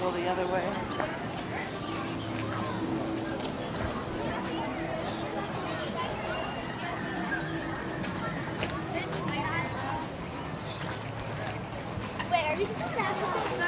Go the other way. Where? You can do that.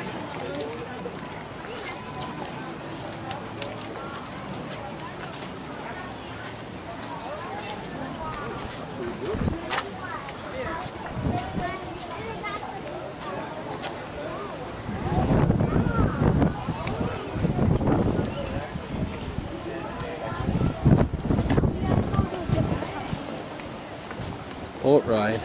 Boat ride.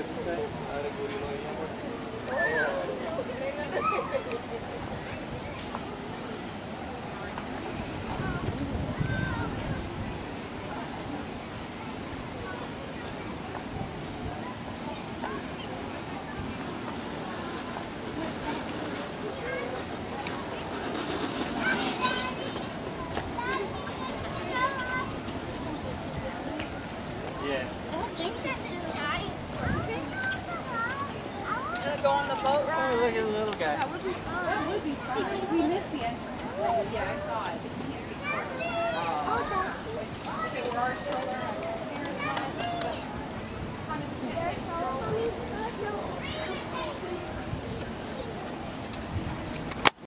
What'd say? go on the boat ride? Oh, look at the little guy. That would be fun. That would be fun. We missed the end. Yeah, I saw it. Oh. Our stroller.